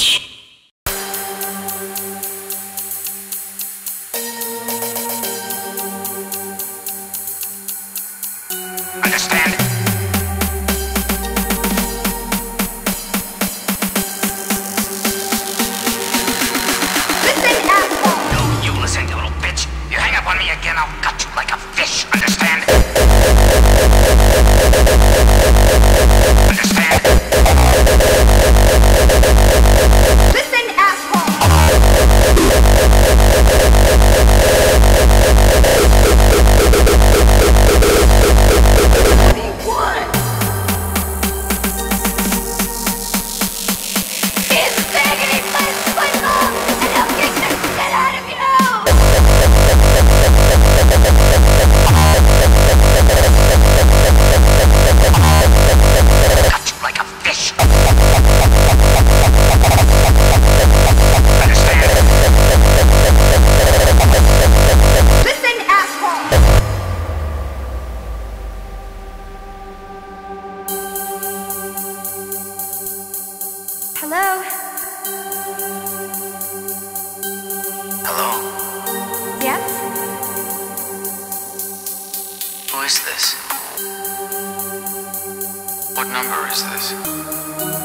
match. Understand? Hello? Hello? Yes? Who is this? What number is this?